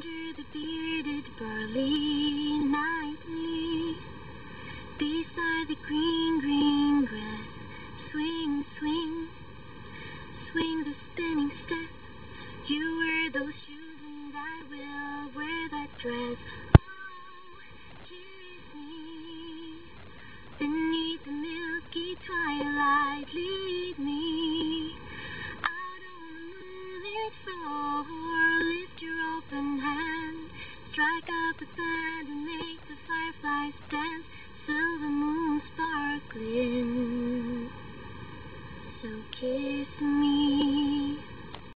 the bearded barley nightly beside the green, green grass. Swing, swing, swing the spinning step. You wear those shoes and I will wear that dress. Oh, kiss me beneath the milky twilight. Lead strike up a band and make the fireflies dance. Silver moon sparkling. So kiss me.